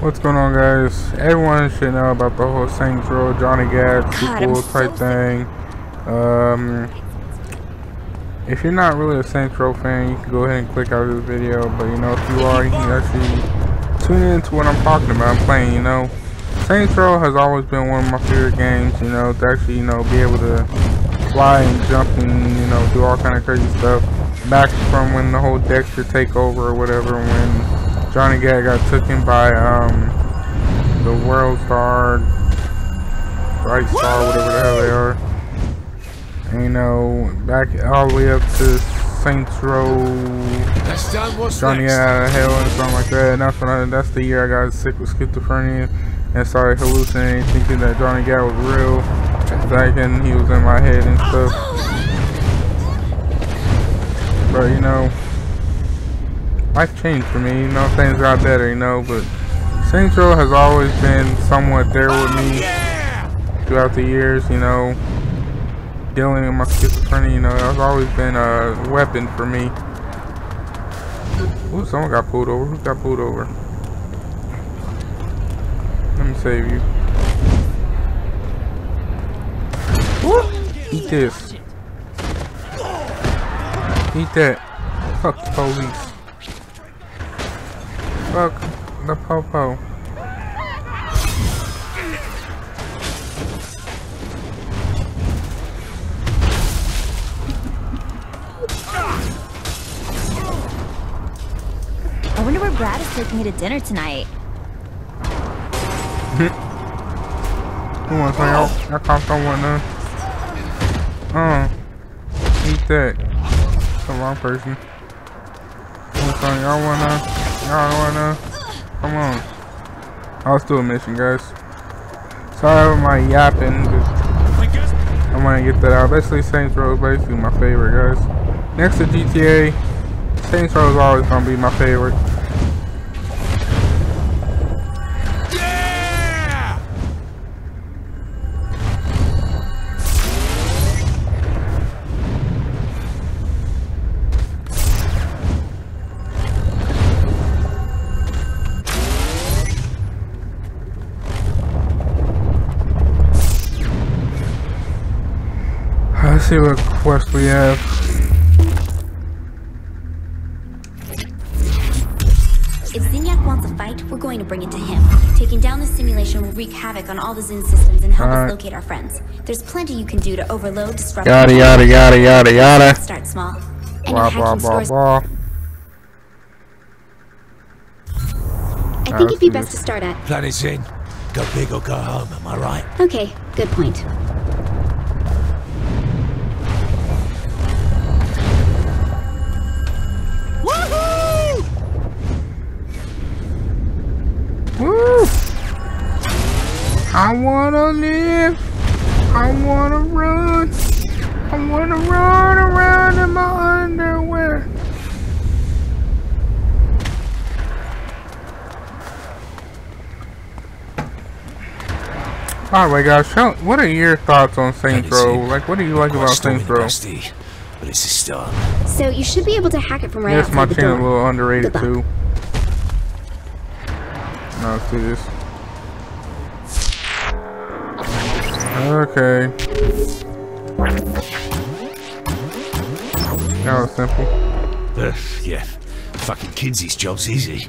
What's going on guys? Everyone should know about the whole Saints Row Johnny Gat sequel type thing. Um, if you're not really a Saints Row fan, you can go ahead and click out of this video. But you know, if you are, you can actually tune into what I'm talking about. I'm playing, you know. Saints Row has always been one of my favorite games, you know, to actually, you know, be able to fly and jump and, you know, do all kind of crazy stuff. Back from when the whole Dexter takeover or whatever, when Johnny Gat got taken by um, the World Star, Bright Star, whatever the hell they are. And, you know, back all the way up to Saints Row, Johnny out of hell and something like that. And that's when I, that's the year I got sick with schizophrenia and started hallucinating, thinking that Johnny Gat was real. Back then he was in my head and stuff. But you know life changed for me, you know, things got better, you know, but Row has always been somewhat there with me throughout the years, you know, dealing with my schizophrenia, you know, it's always been a weapon for me. Ooh, someone got pulled over. Who got pulled over? Let me save you. Eat this. Eat that. Fuck the police. Fuck the popo. I wonder where Brad is taking me to dinner tonight. Who wants to help? I caught someone there. Uh, eat that. The wrong person. What's on y'all wanna? Y'all wanna? Come on. I'll still a mission, guys. Sorry for my yapping, I'm gonna get that out. Basically, Saints Row is basically my favorite, guys. Next to GTA, Saints Row is always gonna be my favorite. See what quest we have. If Zinyak wants a fight, we're going to bring it to him. Taking down the simulation will wreak havoc on all the Zin systems and help us locate our friends. There's plenty you can do to overload, disrupt... Yada yada yada yada yada. Start small. Any blah blah blah blah. I think it'd be best to start at... Planet Zin. Go big or go home, am I right? Okay, good point. I wanna live. I wanna run. I wanna run around in my underwear. Alright guys, what are your thoughts on Saints Row? Like what do you like about Saints Row? But it's a start. So you should be able to hack it from right yes, outside my channel a little underrated too. Now let's do this. Okay. That was simple. Uh, yeah. Fucking Kinzie's job's easy.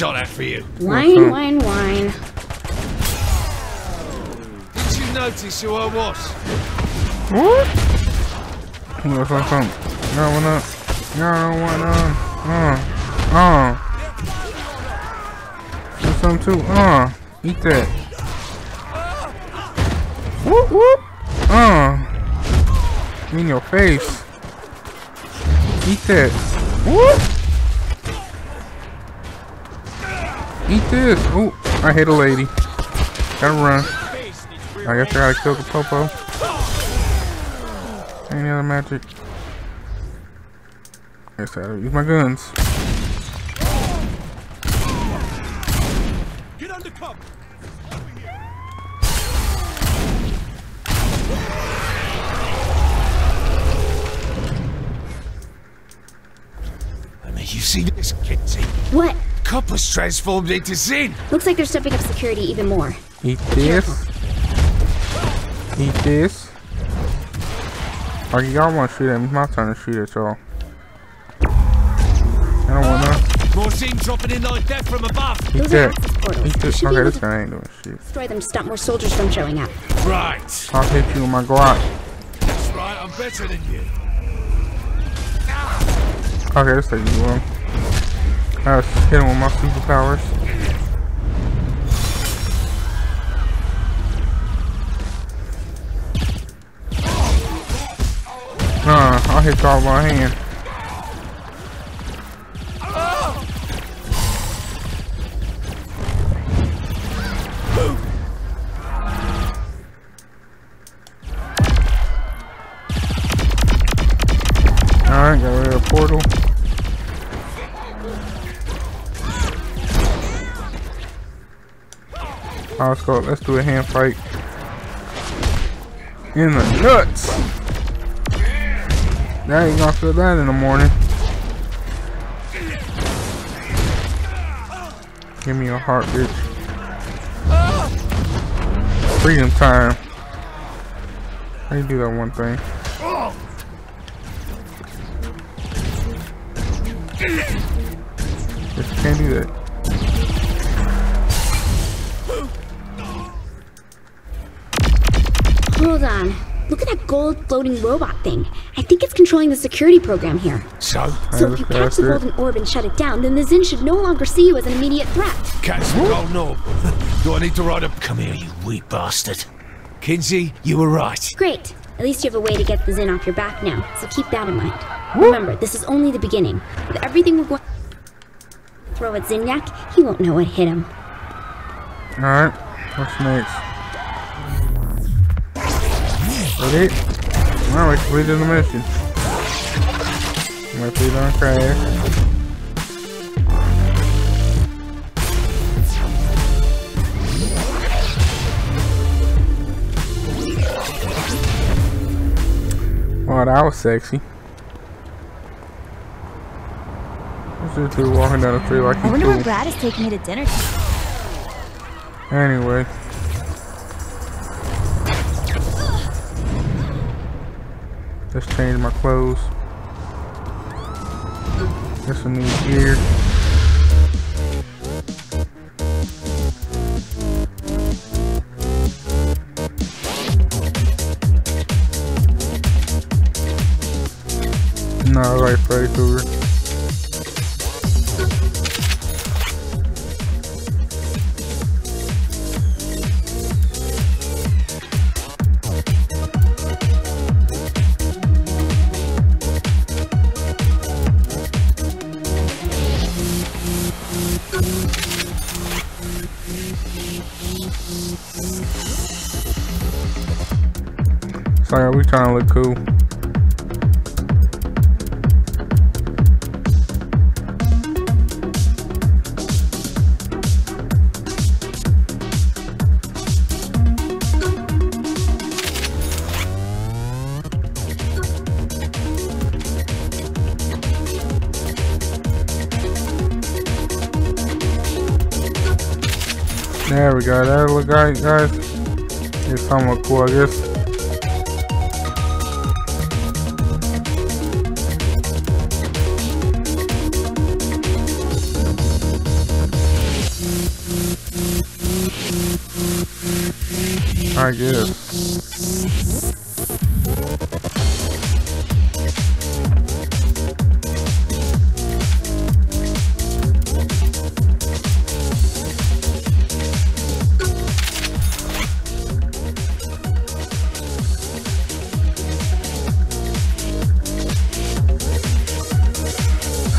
Shot at for you. Wine, wine, wine. Did you notice who I was? What? What's up, something? No, what up? No, no, what up? Uh, uh. Do something too. Uh, eat that. Whoop, whoop. Uh. In your face. Eat that. Whoop. Eat this! Oh, I hit a lady. Gotta run. I guess I gotta kill the Popo. Any other magic? I guess I gotta use my guns. Get undercover! I mean, you see this, Kinzie? What? Copper's transformed into Zin. Looks like they're stepping up security even more. Eat this. Eat this. Like y'all want to shoot at me, it's my turn to shoot at y'all. I don't want to. More Zin dropping in like that from above. Eat Those are that. access portals. Eat We this. should Okay, this to guy ain't doing shit. destroy them to stop more soldiers from showing up. Right. I'll hit you with my Glock. That's right, I'm better than you. Okay, this take you long. I was hit him with my superpowers. Nah, I'll hit y'all my hand. Alright, let's do a hand fight. In the nuts. Now you gonna feel that in the morning. Give me a heart, bitch. Freedom time. How you do that one thing? Just can't do that. Hold on. Look at that gold floating robot thing. I think it's controlling the security program here. So, So if you catch the golden orb and shut it down, then the Zin should no longer see you as an immediate threat. catch the golden orb. Do I need to ride up? Come here, you weak bastard. Kinzie, you were right. Great. At least you have a way to get the Zin off your back now, so keep that in mind. Remember, this is only the beginning. With everything we're going to throw at Zinyak, he won't know what hit him. Alright, what's next? Ready? Alright, we completed the mission. My feet on crash. Wow, that was sexy. This dude walking down the street like I wonder cool? where Brad is taking me to dinner. Anyway. Let's change my clothes. Get some new gear. No, I like Freddy Krueger. Sorry, we trying to look cool. There we go. That look right, guys. It's somewhat cool, I guess. I guess.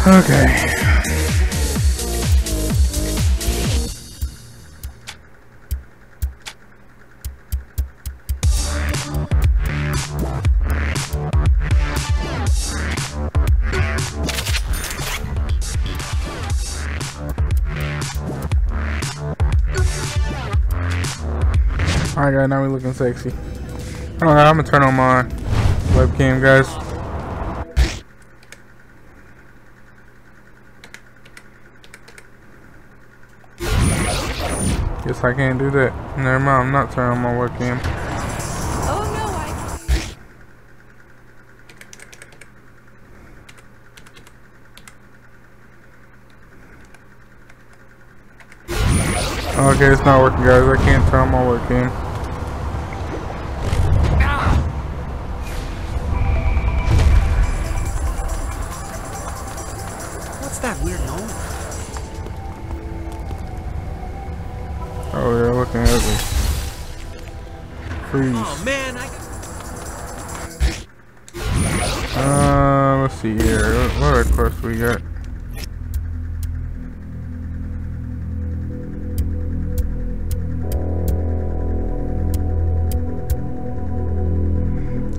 Okay. Alright, guys. now we're looking sexy. Oh god, I'm gonna turn on my webcam, guys. Guess I can't do that. Never mind, I'm not turning on my webcam. Oh no, I... Okay, it's not working guys, I can't turn on my webcam. That weird noise? Oh, they're looking ugly. Freeze. Oh man, I. Uh, let's see here. What other quests we got?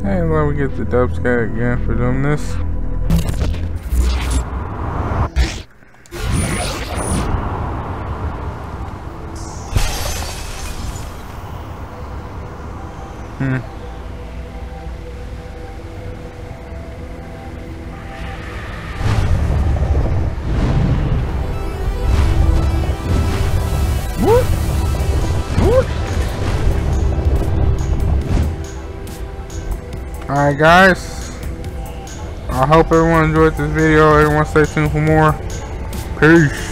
Hey, let me get the dub again for doing this. Guys. I hope everyone enjoyed this video. Everyone stay tuned for more. Peace.